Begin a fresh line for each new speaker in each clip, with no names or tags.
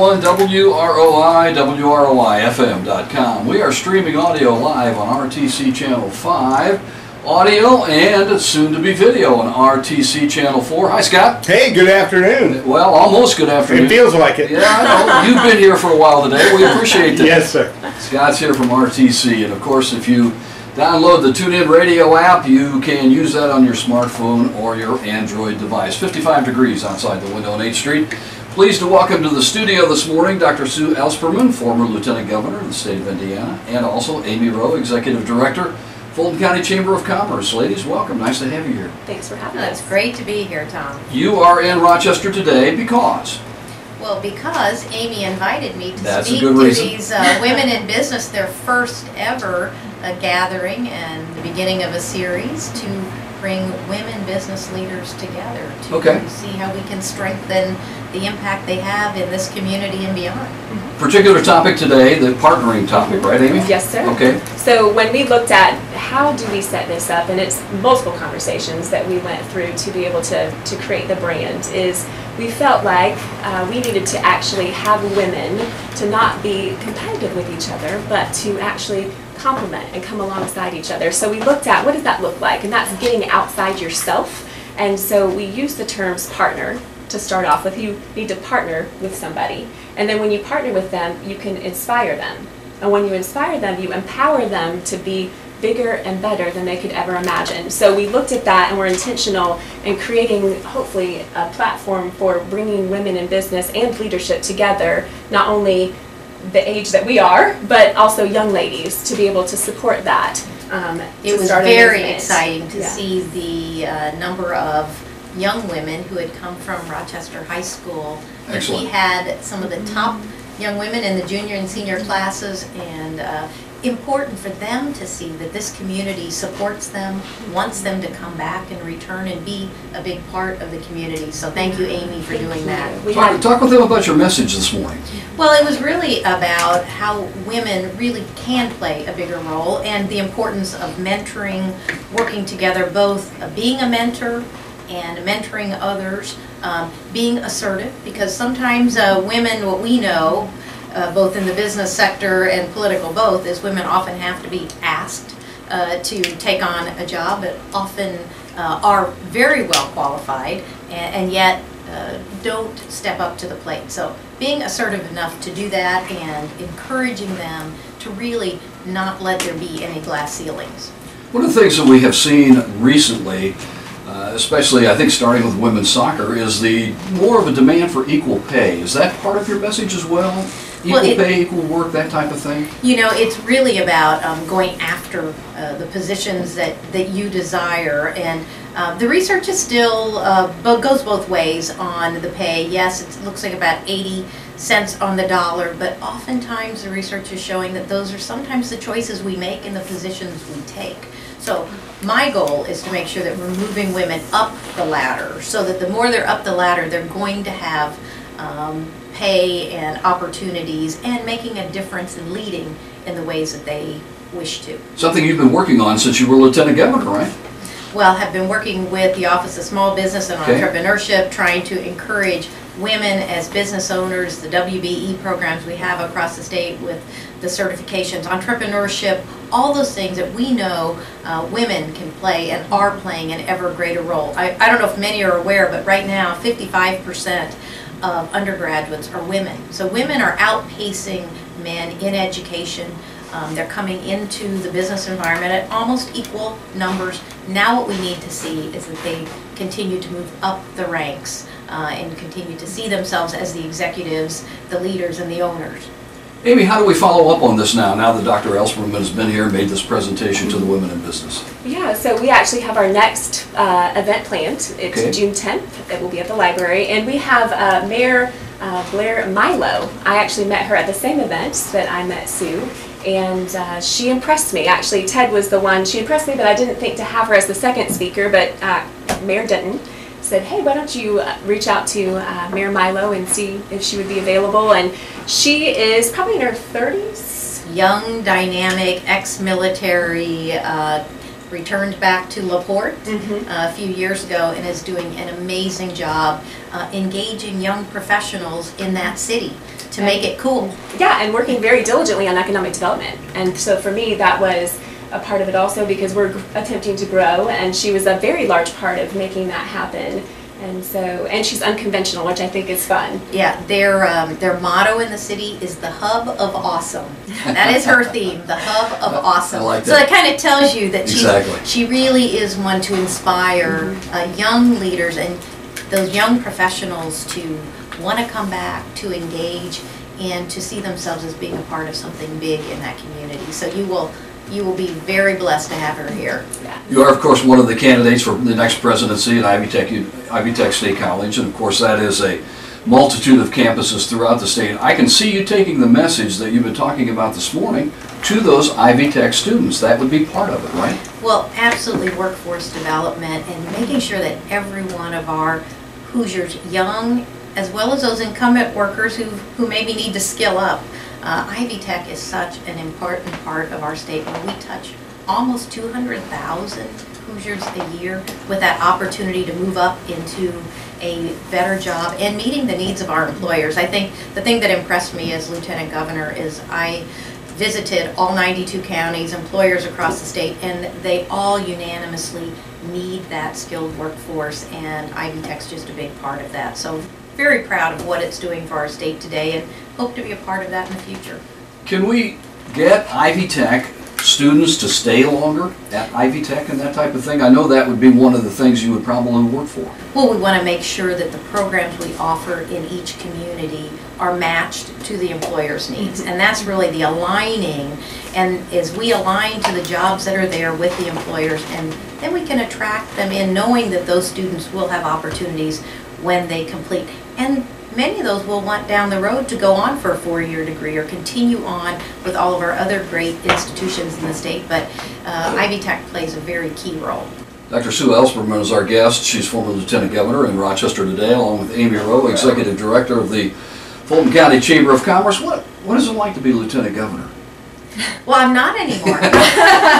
101 WROI, WROIFM.com. We are streaming audio live on RTC Channel 5, audio and soon to be video on RTC Channel 4. Hi, Scott.
Hey, good afternoon.
Well, almost good afternoon.
It feels like it.
Yeah, I know. You've been here for a while today. We appreciate that.
Yes, sir.
Scott's here from RTC, and of course, if you download the TuneIn Radio app, you can use that on your smartphone or your Android device. 55 degrees outside the window on 8th Street. Pleased to welcome to the studio this morning Dr. Sue Ellspermann, former Lieutenant Governor of the state of Indiana, and also Amy Rowe, Executive Director, Fulton County Chamber of Commerce. Ladies, welcome. Nice to have you here.
Thanks for having us.
It's great to be here, Tom.
You are in Rochester today because
Well, because Amy invited me to
That's
speak to these uh, women in business, their first ever uh, gathering and the beginning of a series to bring women business leaders together to
Okay.
see how we can strengthen the impact they have in this community and beyond.
particular topic today, the partnering topic, right, Amy?
Yes, sir.
Okay.
So when we looked at how do we set this up, and it's multiple conversations that we went through to be able to, to create the brand, is we felt like uh, we needed to actually have women to not be competitive with each other, but to actually complement and come alongside each other. So we looked at what does that look like, and that's getting outside yourself. And so we use the terms partner to start off with. You need to partner with somebody. And then when you partner with them, you can inspire them. And when you inspire them, you empower them to be bigger and better than they could ever imagine. So we looked at that and we're intentional in creating, hopefully, a platform for bringing women in business and leadership together, not only the age that we are, but also young ladies to be able to support that. Um,
It was very exciting to
Yeah.
see the uh, number of young women who had come from Rochester High School. And
Excellent.
We had some of the top young women in the junior and senior classes, and uh, important for them to see that this community supports them, wants them to come back and return and be a big part of the community. So thank you, Amy, for doing that.
We
Talk,
had
talk with them about your message this morning.
Well, it was really about how women really can play a bigger role and the importance of mentoring, working together, both being a mentor and mentoring others, um, being assertive, because sometimes uh, women, what we know, uh, both in the business sector and political both, is women often have to be asked uh, to take on a job, but often uh, are very well qualified and, and yet uh, don't step up to the plate. So being assertive enough to do that and encouraging them to really not let there be any glass ceilings.
One of the things that we have seen recently, uh, especially I think starting with women's soccer, is the more of a demand for equal pay. Is that part of your message as well? Equal
Well, it-
pay, equal work, that type of thing?
You know, it's really about um, going after uh, the positions that, that you desire. And uh, the research is still, uh, bo- goes both ways on the pay. Yes, it looks like about 80 cents on the dollar, but oftentimes the research is showing that those are sometimes the choices we make and the positions we take. So my goal is to make sure that we're moving women up the ladder so that the more they're up the ladder, they're going to have um, pay and opportunities and making a difference and leading in the ways that they wish to.
Something you've been working on since you were lieutenant governor, right?
Well, have been working with the Office of Small Business and
Okay.
Entrepreneurship, trying to encourage women as business owners, the WBE programs we have across the state with the certifications, entrepreneurship, all those things that we know uh, women can play and are playing an ever greater role. I, I don't know if many are aware, but right now, 55% of undergraduates are women. So women are outpacing men in education. Um, they're coming into the business environment at almost equal numbers. Now what we need to see is that they continue to move up the ranks uh, and continue to see themselves as the executives, the leaders, and the owners.
Amy, how do we follow up on this now, now that Dr. Ellspermann has been here and made this presentation to the women in business?
Yeah, so we actually have our next uh, event planned. It's
Okay.
June 10th. It will be at the library. And we have uh, Mayor uh, Blair Milo. I actually met her at the same event that I met Sue. And uh, she impressed me. Actually, Ted was the one, she impressed me, but I didn't think to have her as the second speaker. But uh, Mayor Denton said, hey, why don't you uh, reach out to uh, Mayor Milo and see if she would be available. And she is probably in her 30s.
Young, dynamic, ex-military, uh, returned back to LaPorte
Mhm.
uh, a few years ago and is doing an amazing job uh, engaging young professionals in that city to make it cool.
Yeah, and working very diligently on economic development. And so for me, that was a part of it also because we're attempting to grow, and she was a very large part of making that happen. And so, and she's unconventional, which I think is fun.
Yeah, their, um, their motto in the city is the hub of awesome. That is her theme, the hub of awesome.
I like
So
that.
it kind of tells you that she's,
Exactly.
she really is one to inspire uh, young leaders and those young professionals to want to come back, to engage, and to see themselves as being a part of something big in that community. So you will, you will be very blessed to have her here.
You are, of course, one of the candidates for the next presidency at Ivy Tech, Ivy Tech State College, and of course, that is a multitude of campuses throughout the state. I can see you taking the message that you've been talking about this morning to those Ivy Tech students. That would be part of it, right?
Well, absolutely workforce development and making sure that every one of our Hoosiers, young as well as those incumbent workers who, who maybe need to skill up. Uh, Ivy Tech is such an important part of our state where we touch almost 200,000 Hoosiers a year with that opportunity to move up into a better job and meeting the needs of our employers. I think the thing that impressed me as Lieutenant Governor is I visited all 92 counties, employers across the state, and they all unanimously need that skilled workforce, and Ivy Tech's just a big part of that. So very proud of what it's doing for our state today and hope to be a part of that in the future.
Can we get Ivy Tech students to stay longer at Ivy Tech and that type of thing? I know that would be one of the things you would probably work for.
Well, we want to make sure that the programs we offer in each community are matched to the employer's needs. Mm-hmm. And that's really the aligning, and as we align to the jobs that are there with the employers, and then we can attract them in knowing that those students will have opportunities when they complete. And many of those will want down the road to go on for a four-year degree or continue on with all of our other great institutions in the state. But uh, Ivy Tech plays a very key role.
Dr. Sue Ellspermann is our guest. She's former lieutenant governor in Rochester today, along with Amy Rowe, executive director of the Fulton County Chamber of Commerce. What what is it like to be lieutenant governor?
Well, I'm not anymore.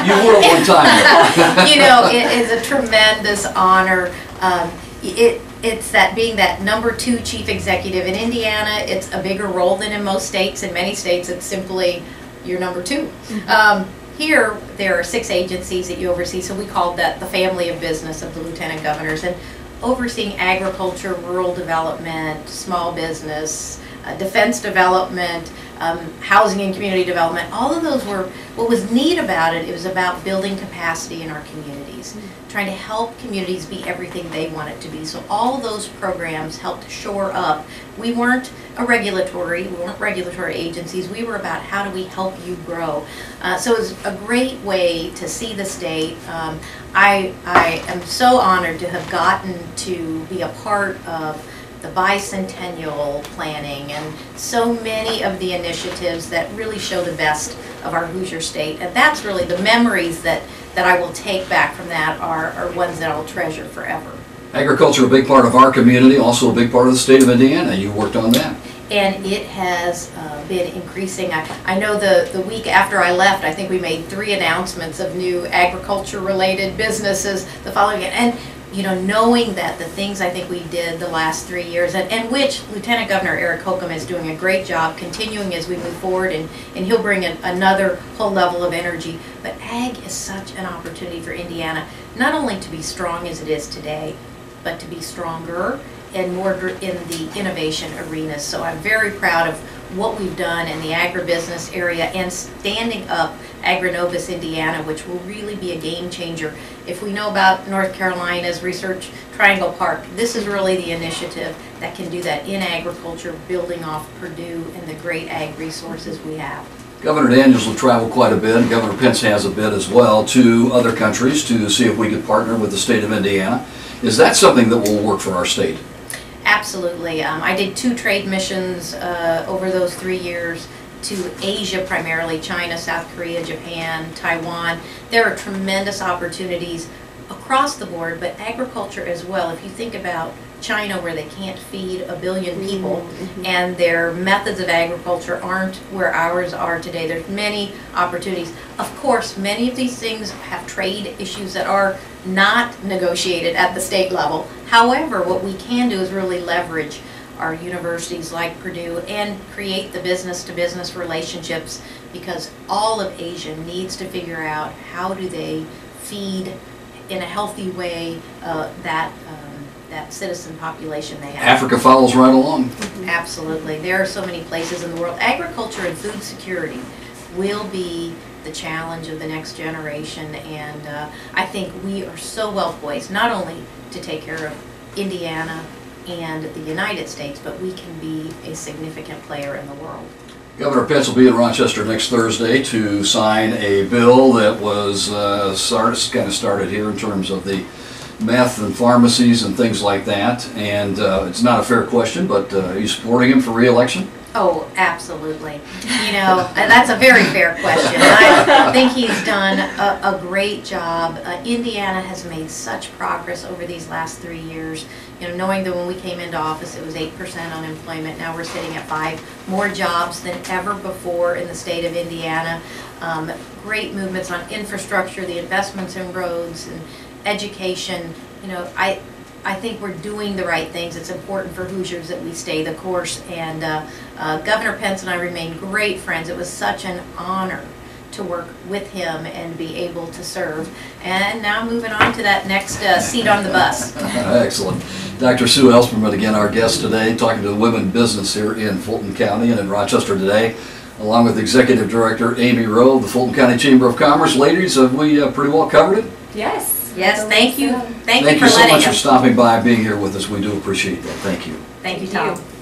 You were one time.
you know, it is a tremendous honor. Um, it, it's that being that number two chief executive in Indiana, it's a bigger role than in most states. In many states, it's simply you're number 2 Um, here, there are six agencies that you oversee, so we call that the family of business of the lieutenant governors. And overseeing agriculture, rural development, small business, uh, defense development, um, housing and community development, all of those were, what was neat about it, it was about building capacity in our communities, trying to help communities be everything they want it to be. So all those programs helped shore up. We weren't a regulatory, we weren't regulatory agencies, we were about how do we help you grow. Uh, so it was a great way to see the state. Um, I, I am so honored to have gotten to be a part of the bicentennial planning and so many of the initiatives that really show the best of our Hoosier state. And that's really the memories that, that I will take back from that are, are ones that I'll treasure forever.
Agriculture, a big part of our community, also a big part of the state of Indiana. You worked on that.
And it has uh, been increasing. I, I know the, the week after I left, I think we made three announcements of new agriculture-related businesses the following, and you know, knowing that the things I think we did the last three years, and, and which Lieutenant Governor Eric Holcomb is doing a great job continuing as we move forward, and, and he'll bring an, another whole level of energy. But ag is such an opportunity for Indiana, not only to be strong as it is today, but to be stronger and more in the innovation arena. So I'm very proud of what we've done in the agribusiness area and standing up Agrinovus Indiana, which will really be a game changer. If we know about North Carolina's Research Triangle Park, this is really the initiative that can do that in agriculture, building off Purdue and the great ag resources we have.
Governor Daniels will travel quite a bit, Governor Pence has a bit as well, to other countries to see if we could partner with the state of Indiana. Is that something that will work for our state?
Absolutely. Um, I did two trade missions uh, over those three years to Asia primarily, China, South Korea, Japan, Taiwan. There are tremendous opportunities across the board, but agriculture as well. If you think about China where they can't feed a billion people and their methods of agriculture aren't where ours are today. There's many opportunities. Of course, many of these things have trade issues that are not negotiated at the state level. However, what we can do is really leverage our universities like Purdue and create the business-to-business relationships because all of Asia needs to figure out how do they feed in a healthy way uh, that, um, that citizen population they have.
Africa follows right along.
Absolutely. There are so many places in the world. Agriculture and food security will be the challenge of the next generation. And uh, I think we are so well poised, not only to take care of Indiana and the United States, but we can be a significant player in the world.
Governor Pence will be in Rochester next Thursday to sign a bill that was uh, started, kind of started here in terms of the meth and pharmacies and things like that. And uh, it's not a fair question, but uh, are you supporting him for reelection?
Oh, absolutely. You know, that's a very fair question. I think he's done a, a great job. Uh, Indiana has made such progress over these last three years. You know, knowing that when we came into office, it was 8% unemployment. Now we're sitting at five, more jobs than ever before in the state of Indiana. Um, great movements on infrastructure, the investments in roads and education. You know, I, I think we're doing the right things. It's important for Hoosiers that we stay the course. And uh, uh, Governor Pence and I remain great friends. It was such an honor to work with him and be able to serve. And now moving on to that next uh, seat on the bus.
Excellent. Dr. Sue Ellspermann, again, our guest today, talking to the women business here in Fulton County and in Rochester today, along with Executive Director Amy Rowe of the Fulton County Chamber of Commerce. Ladies, have we uh, pretty well covered it?
Yes.
Yes, thank you.
so.
Thank you for
so
letting
much for stopping by, being here with us. We do appreciate that. Thank you.
Thank you,
Thank you.
Tom.